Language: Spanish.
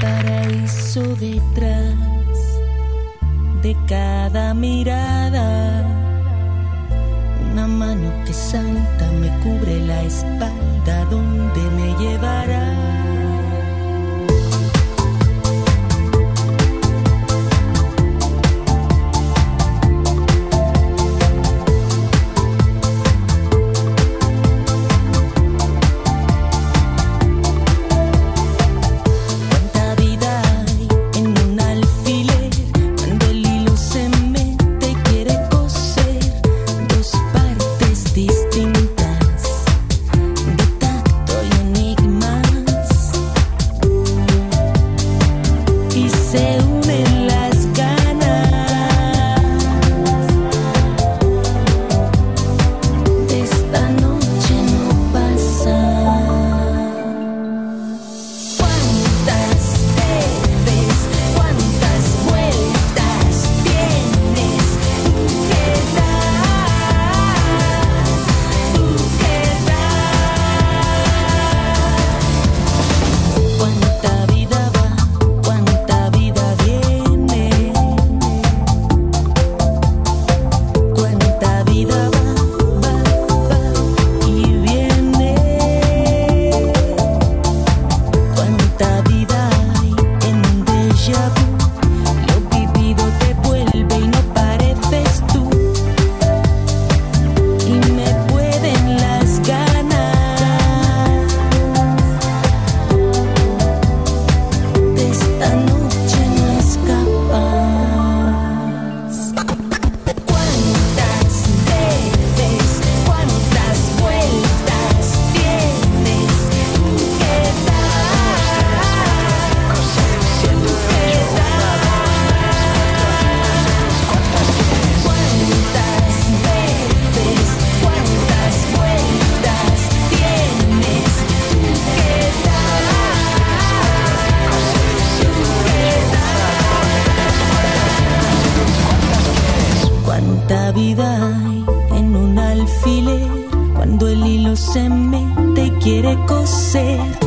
paraíso detrás de cada mirada. Una mano que santa me cubre la espalda donde the esta vida en un alfiler cuando el hilo se mete y quiere coser.